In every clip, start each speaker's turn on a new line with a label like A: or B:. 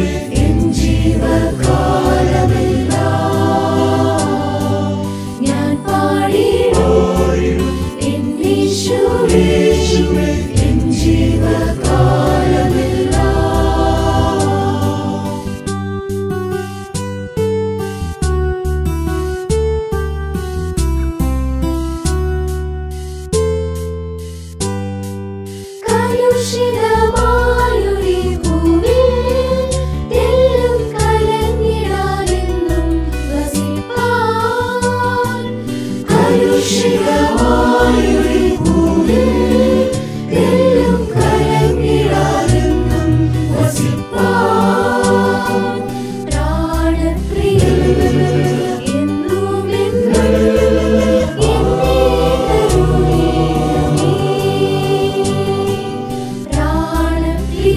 A: believe.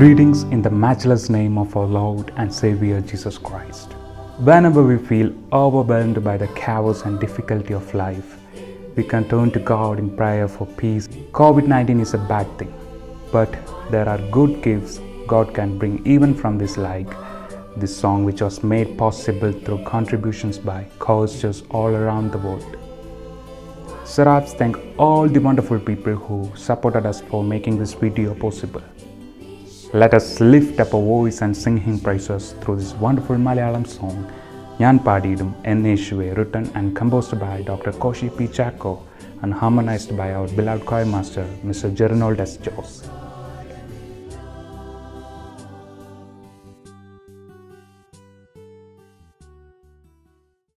B: Greetings in the matchless name of our Lord and Savior Jesus Christ. Whenever we feel overwhelmed by the chaos and difficulty of life, we can turn to God in prayer for peace. COVID 19 is a bad thing, but there are good gifts God can bring even from this, like this song, which was made possible through contributions by churches all around the world. Seraphs thank all the wonderful people who supported us for making this video possible. Let us lift up a voice and sing Him praises through this wonderful Malayalam song, Nyan Padidum Enneshwe, written and composed by Dr. Koshi P. And harmonized by our beloved choir master, Mr. Jerinold S.